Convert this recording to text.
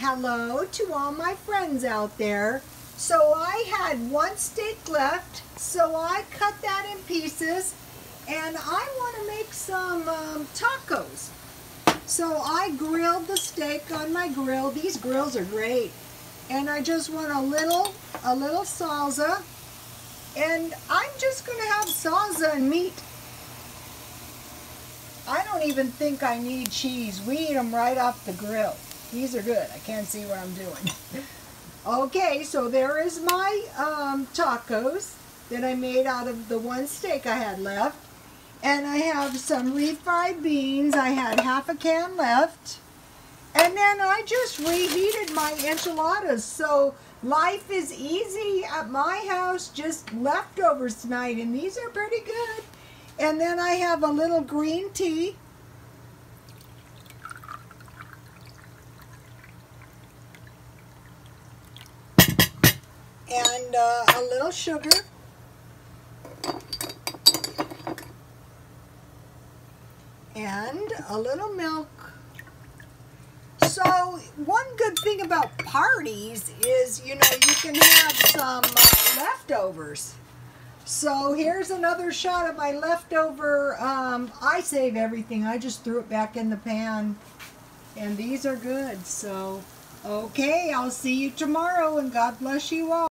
hello to all my friends out there. So I had one steak left, so I cut that in pieces, and I want to make some um, tacos. So I grilled the steak on my grill. These grills are great. And I just want a little, a little salsa. And I'm just going to have salsa and meat. I don't even think I need cheese. We eat them right off the grill. These are good. I can't see what I'm doing. okay, so there is my um, tacos that I made out of the one steak I had left. And I have some refried beans. I had half a can left. And then I just reheated my enchiladas. So life is easy at my house. Just leftovers tonight. And these are pretty good. And then I have a little green tea. And uh, a little sugar. And a little milk. So one good thing about parties is, you know, you can have some uh, leftovers. So here's another shot of my leftover, um, I save everything. I just threw it back in the pan. And these are good. So, okay, I'll see you tomorrow and God bless you all.